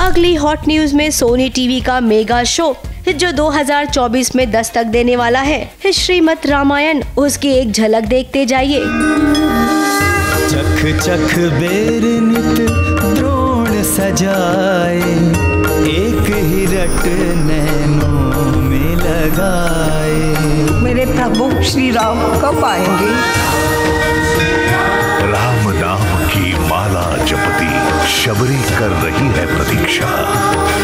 अगली hot news में Sony TV का मेगा शो जो 2024 में दस्तक देने वाला है। श्रीमद रामायण उसकी एक झलक देखते जाइए। चख चख बेर नित द्रोण सजाए एक ही रट नैनों में लगाए। मेरे प्रभु श्री राम कब आएँगे? राम नाम की माला जपती शबरी कर रही है प्रतीक्षा।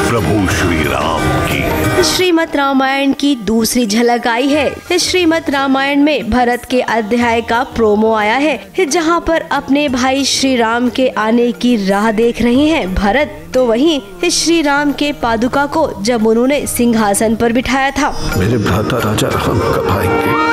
प्रभु श्री राम की। श्रीमद रामायण की दूसरी झलक आई है। श्रीमद रामायण में भरत के अध्याय का प्रोमो आया है जहाँ पर अपने भाई श्री राम के आने की राह देख रहे हैं भरत। तो वहीं श्री राम के पादुका को जब उन्होंने सिंहासन पर बिठाया था। मेरे भ्राता राजा राम कब आएँगे